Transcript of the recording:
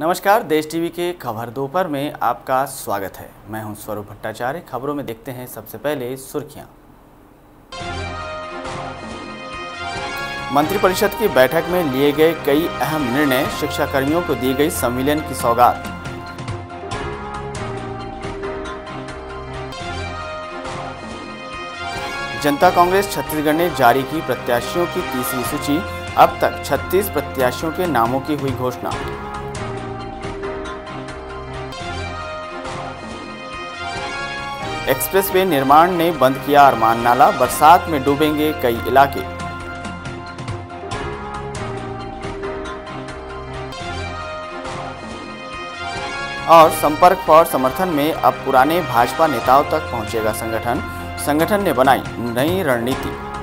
नमस्कार, देश टीवी के खबर दोपहर में आपका स्वागत है। मैं हूँ स्वरूप भट्टाचार्य। खबरों में देखते हैं सबसे पहले सुर्खियाँ। मंत्रिपरिषद की बैठक में लिए गए कई अहम निर्णय शिक्षा कर्मियों को दी गई संविलियन की सौगात। जनता कांग्रेस छत्तीसगढ़ ने जारी की प्रत्याशियों की तीसरी सूची। अब तक 36 प्रत्याशियों के नामों की हुई घोषणा। एक्सप्रेसवे निर्माण ने बंद किया अरमान नाला, बरसात में डूबेंगे कई इलाके। और संपर्क फॉर समर्थन में अब पुराने भाजपा नेताओं तक पहुंचेगा संगठन। संगठन ने बनाई नई रणनीति।